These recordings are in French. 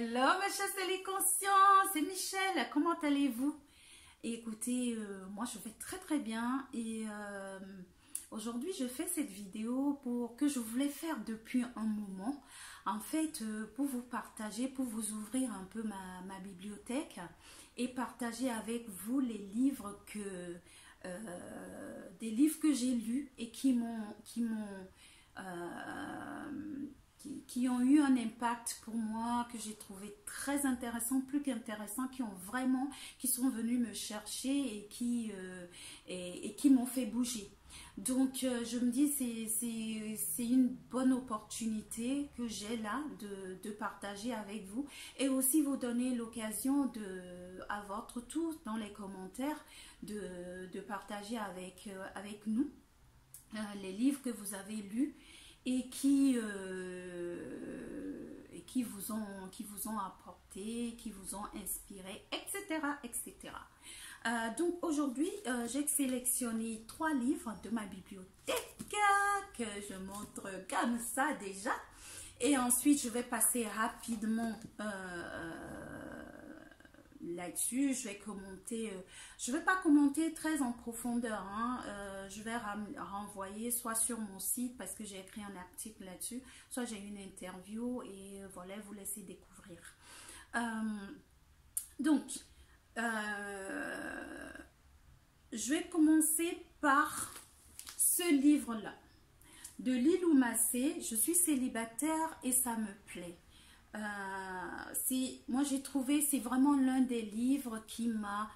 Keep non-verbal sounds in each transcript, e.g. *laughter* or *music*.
Hello mes chers les conscients, c'est Michel, comment allez-vous? Écoutez, euh, moi je vais très très bien et euh, aujourd'hui je fais cette vidéo pour que je voulais faire depuis un moment. En fait, euh, pour vous partager, pour vous ouvrir un peu ma, ma bibliothèque et partager avec vous les livres que... des livres que j'ai lus et qui m'ont qui m'ont qui, ont eu un impact pour moi, que j'ai trouvé très intéressant, plus qu'intéressant, qui ont vraiment, qui sont venus me chercher et qui, euh, et, qui m'ont fait bouger. Donc, euh, je me dis, c'est une bonne opportunité que j'ai là de, partager avec vous et aussi vous donner l'occasion de, à votre tour, dans les commentaires, de, partager avec, euh, avec nous les livres que vous avez lus et qui, qui, vous ont, qui vous ont apporté, qui vous ont inspiré, etc. etc. Euh, donc aujourd'hui, euh, j'ai sélectionné trois livres de ma bibliothèque que je montre comme ça déjà. Et ensuite, je vais passer rapidement là-dessus. Je vais commenter, euh, je vais pas commenter très en profondeur. Hein. Euh, je vais renvoyer soit sur mon site parce que j'ai écrit un article là-dessus, soit j'ai une interview et euh, voilà, vous laissez découvrir. donc, je vais commencer par ce livre-là. De Lilou Massé, je suis célibataire et ça me plaît. Euh, moi j'ai trouvé, c'est vraiment l'un des livres qui m'a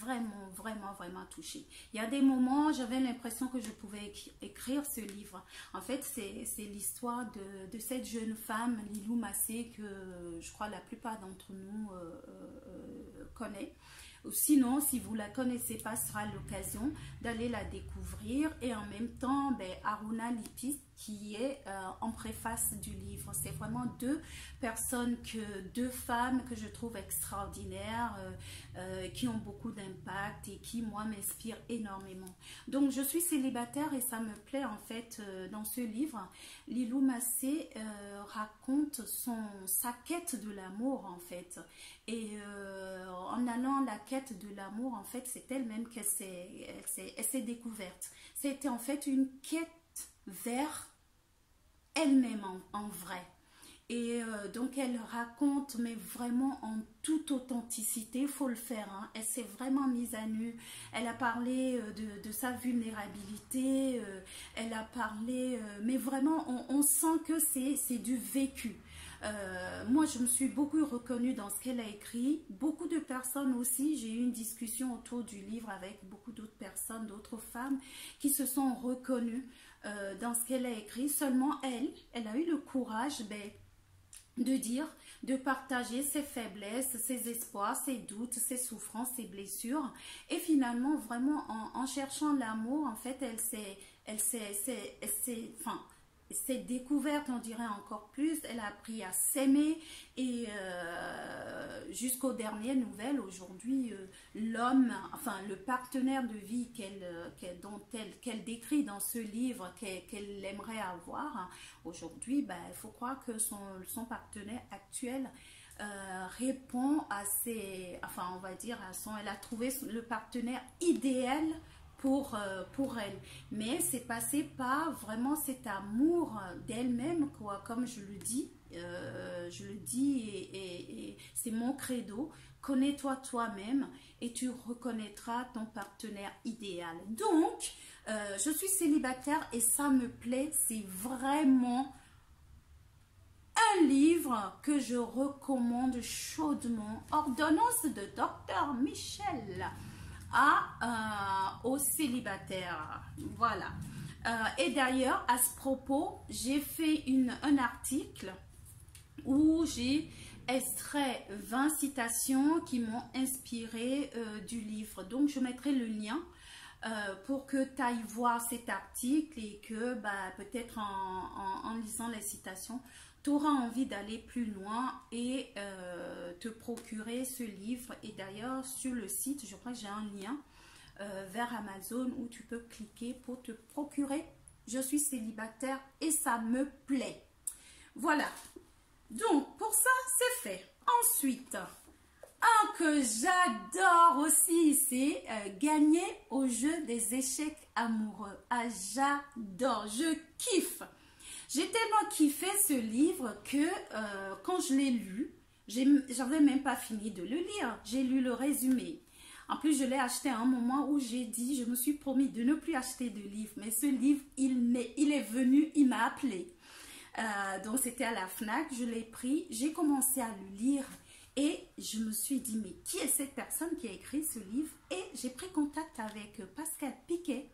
vraiment, vraiment, vraiment touché. Il y a des moments, j'avais l'impression que je pouvais écrire ce livre. En fait, c'est l'histoire de, cette jeune femme, Lilou Massé, que je crois la plupart d'entre nous euh, euh, connaissent. Sinon, si vous la connaissez pas, ce sera l'occasion d'aller la découvrir. Et en même temps, ben, Aruna Lipis, qui est euh, en préface du livre. C'est vraiment deux personnes, que deux femmes que je trouve extraordinaires, euh, euh, qui ont beaucoup d'impact et qui, moi, m'inspirent énormément. Donc, je suis célibataire et ça me plaît, en fait, dans ce livre. Lilou Massé raconte son, sa quête de l'amour, en fait. Et en allant la quête de l'amour, en fait, c'est elle-même qu'elle s'est découverte. C'était en fait une quête vers elle-même en, vrai. Et euh, donc elle raconte, mais vraiment en toute authenticité, il faut le faire. Hein. Elle s'est vraiment mise à nu. Elle a parlé euh, de, sa vulnérabilité. Euh, elle a parlé, mais vraiment, on, sent que c'est du vécu. moi, je me suis beaucoup reconnue dans ce qu'elle a écrit. Beaucoup de personnes aussi, j'ai eu une discussion autour du livre avec beaucoup d'autres personnes, d'autres femmes qui se sont reconnues euh, dans ce qu'elle a écrit. Seulement elle, elle a eu le courage ben, de dire, de partager ses faiblesses, ses espoirs, ses doutes, ses souffrances, ses blessures. Et finalement, vraiment, en, cherchant l'amour, en fait, elle s'est, elle s'est, enfin, cette découverte, on dirait encore plus, elle a appris à s'aimer et euh, jusqu'aux dernières nouvelles, aujourd'hui, euh, l'homme, enfin le partenaire de vie qu'elle, euh, elle, décrit dans ce livre, qu'elle, aimerait avoir, hein, aujourd'hui, ben, il faut croire que son, son partenaire actuel répond à ses, enfin on va dire, à son, elle a trouvé le partenaire idéal pour, euh, pour elle. Mais c'est passé par vraiment cet amour d'elle-même, quoi, comme je le dis, euh, je le dis et, c'est mon credo. Connais-toi toi-même et tu reconnaîtras ton partenaire idéal. Donc, euh, je suis célibataire et ça me plaît. C'est vraiment un livre que je recommande chaudement. Ordonnance de docteur Michel à, euh, aux célibataires. Voilà. Euh, et d'ailleurs, à ce propos, j'ai fait un article où j'ai extrait 20 citations qui m'ont inspiré euh, du livre. Donc, je mettrai le lien pour que tu ailles voir cet article et que bah, peut-être en, lisant les citations, tu auras envie d'aller plus loin et euh, te procurer ce livre. Et d'ailleurs, sur le site, je crois que j'ai un lien euh, vers Amazon où tu peux cliquer pour te procurer. Je suis célibataire et ça me plaît. Voilà. Donc, pour ça, c'est fait. Ensuite, un que j'adore aussi, c'est euh, gagner au jeu des échecs amoureux. Ah, j'adore, je kiffe. J'ai tellement kiffé ce livre que euh, quand je l'ai lu, j'avais même pas fini de le lire. J'ai lu le résumé. En plus, je l'ai acheté à un moment où j'ai dit, je me suis promis de ne plus acheter de livres. Mais ce livre, il, est, venu, il m'a appelé. Euh, donc, c'était à la FNAC, je l'ai pris, j'ai commencé à le lire. Et je me suis dit, mais qui est cette personne qui a écrit ce livre? Et j'ai pris contact avec Pascal Piquet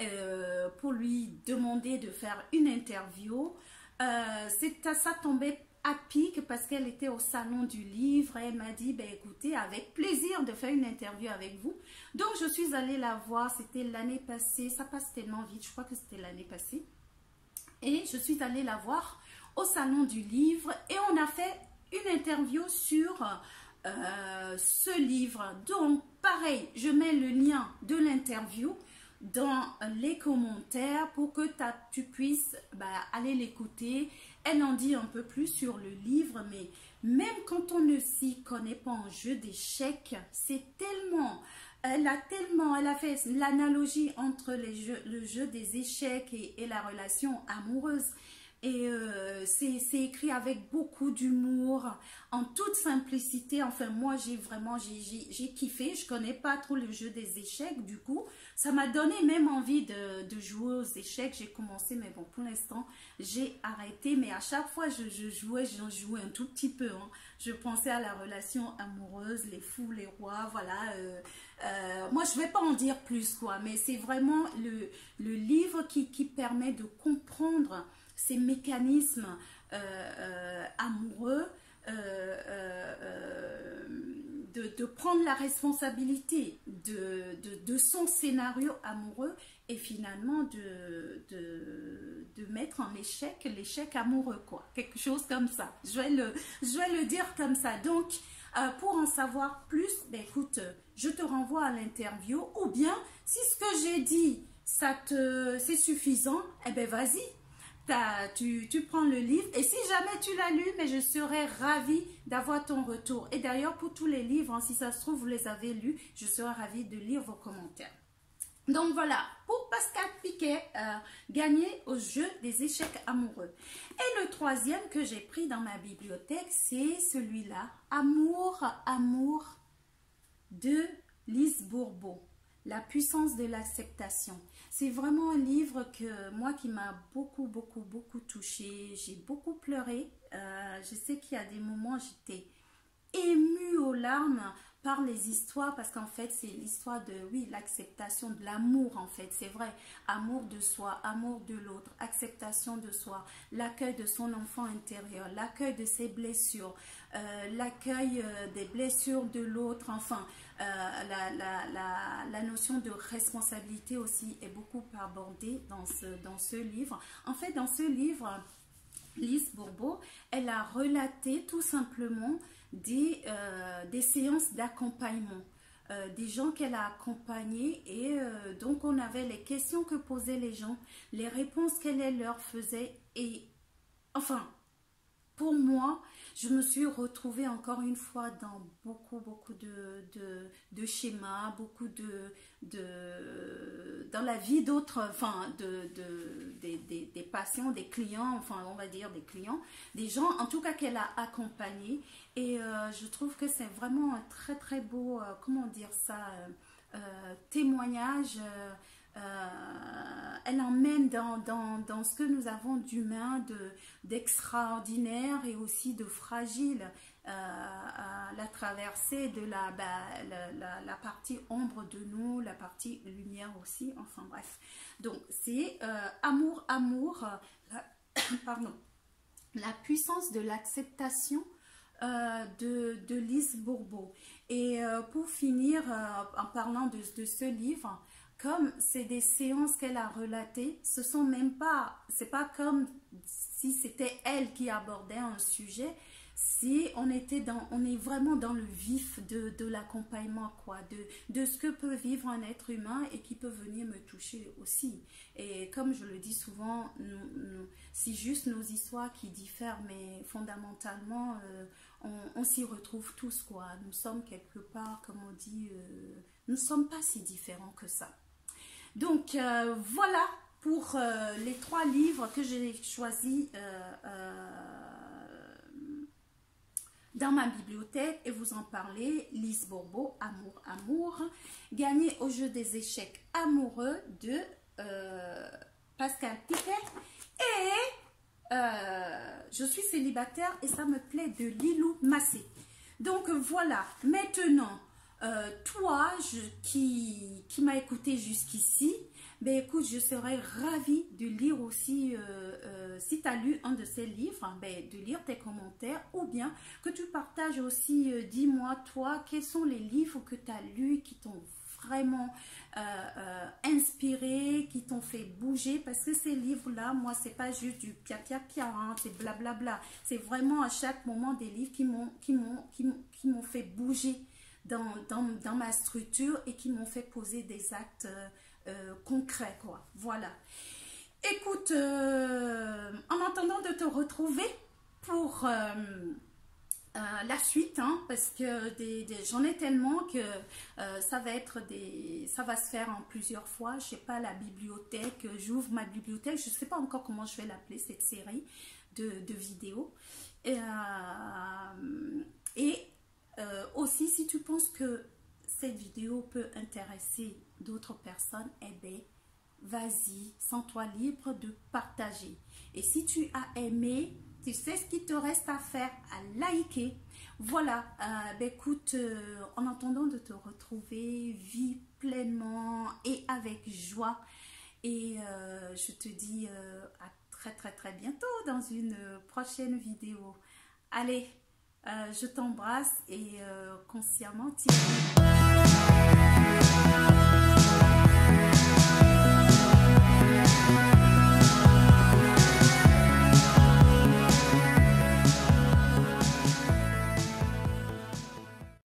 euh, pour lui demander de faire une interview. Euh, ça tombait à pic parce qu'elle était au salon du livre et elle m'a dit, ben écoutez, avec plaisir de faire une interview avec vous. Donc je suis allée la voir, c'était l'année passée, ça passe tellement vite, je crois que c'était l'année passée. Et je suis allée la voir au salon du livre et on a fait une interview sur euh, ce livre. Donc pareil, je mets le lien de l'interview dans les commentaires pour que tu puisses bah, aller l'écouter. Elle en dit un peu plus sur le livre, mais même quand on ne s'y connaît pas en jeu d'échecs, c'est tellement... Elle a tellement, elle a fait l'analogie entre le jeu des échecs et la relation amoureuse. Et euh, c'est écrit avec beaucoup d'humour, en toute simplicité. Enfin, moi, j'ai vraiment, j'ai kiffé. Je connais pas trop le jeu des échecs, du coup. Ça m'a donné même envie de, de, jouer aux échecs. J'ai commencé, mais bon, pour l'instant, j'ai arrêté. Mais à chaque fois, je, jouais, j'en jouais un tout petit peu. Hein. Je pensais à la relation amoureuse, les fous, les rois, voilà. Euh, euh, moi, je vais pas en dire plus, quoi. Mais c'est vraiment le, le livre qui, qui permet de comprendre ces mécanismes euh, euh, amoureux, euh, de, prendre la responsabilité de, son scénario amoureux et finalement de, de, mettre en échec l'échec amoureux, quoi. Quelque chose comme ça. Je vais le, je vais le dire comme ça. Donc, pour en savoir plus, ben, écoute, je te renvoie à l'interview ou bien si ce que j'ai dit, c'est suffisant, eh ben vas-y, tu, prends le livre et si jamais tu l'as lu, mais je serais ravie d'avoir ton retour. Et d'ailleurs, pour tous les livres, hein, si ça se trouve, vous les avez lus, je serais ravie de lire vos commentaires. Donc voilà, pour Pascal Piquet, euh, gagner au jeu des échecs amoureux. Et le troisième que j'ai pris dans ma bibliothèque, c'est celui-là, Amour, Amour de Lise Bourbeau. La puissance de l'acceptation. C'est vraiment un livre que moi qui m'a beaucoup, beaucoup, beaucoup touchée. J'ai beaucoup pleuré. Euh, je sais qu'il y a des moments, j'étais émue aux larmes par les histoires parce qu'en fait c'est l'histoire de oui l'acceptation de l'amour en fait c'est vrai amour de soi amour de l'autre acceptation de soi l'accueil de son enfant intérieur l'accueil de ses blessures euh, l'accueil euh, des blessures de l'autre enfin euh, la, notion de responsabilité aussi est beaucoup abordée dans ce, dans ce livre. En fait, dans ce livre, Lise Bourbeau, elle a relaté tout simplement des, euh, séances d'accompagnement. Euh, des gens qu'elle a accompagnés et donc on avait les questions que posaient les gens, les réponses qu'elle leur faisait et enfin pour moi je me suis retrouvée encore une fois dans beaucoup, beaucoup de, de, schémas, beaucoup de, de, dans la vie d'autres, enfin, de, des, des, des, patients, des clients, enfin, on va dire des clients, des gens, en tout cas, qu'elle a accompagnés. Et euh, je trouve que c'est vraiment un très, très beau, euh, comment dire ça, euh, témoignage euh, elle emmène dans, dans, ce que nous avons d'humain, d'extraordinaire et aussi de fragile. Euh, la traversée de la, bah, la, partie ombre de nous, la partie lumière aussi, enfin bref. Donc c'est euh, amour, amour, *coughs* pardon, la puissance de l'acceptation de, de Lise Bourbeau. Et pour finir, en parlant de, de ce livre, comme c'est des séances qu'elle a relatées, ce sont même pas, c'est pas comme si c'était elle qui abordait un sujet, si on était dans, on est vraiment dans le vif de, de l'accompagnement, quoi, de, de ce que peut vivre un être humain et qui peut venir me toucher aussi. Et comme je le dis souvent, c'est juste nos histoires qui diffèrent, mais fondamentalement, euh, on, s'y retrouve tous, quoi. Nous sommes quelque part, comme on dit, euh, nous ne sommes pas si différents que ça. Donc, euh, voilà pour les trois livres que j'ai choisis dans ma bibliothèque et vous en parler. Lise Bourbeau, Amour, Amour. Gagner au jeu des échecs amoureux de euh, Pascal Piquet. Et euh, je suis célibataire et ça me plaît de Lilou Massé. Donc voilà, maintenant, euh, toi qui, qui m'a écouté jusqu'ici, ben écoute, je serais ravie de lire aussi, euh, euh, si tu as lu un de ces livres, ben, de lire tes commentaires ou bien que tu partages aussi, dis-moi toi, quels sont les livres que tu as lus qui t'ont vraiment inspiré, qui t'ont fait bouger, parce que ces livres-là, moi, c'est pas juste du pia pia pia, hein, c'est blablabla, c'est vraiment à chaque moment des livres qui m'ont fait bouger dans, dans, ma structure et qui m'ont fait poser des actes euh, concret, quoi. Voilà. Écoute, euh, en attendant de te retrouver pour euh, la suite, hein, parce que des, j'en ai tellement que ça va être des, ça va se faire en plusieurs fois. Je sais pas la bibliothèque, j'ouvre ma bibliothèque, je sais pas encore comment je vais l'appeler cette série de, de vidéos. Et si tu penses que cette vidéo peut intéresser d'autres personnes, eh bien, vas-y, sens-toi libre de partager. Et si tu as aimé, tu sais ce qu'il te reste à faire, à liker. Voilà, euh, ben écoute, euh, en attendant de te retrouver, vis pleinement et avec joie. Et euh, je te dis à très très très bientôt dans une prochaine vidéo. Allez, je t'embrasse et consciemment. Thank you.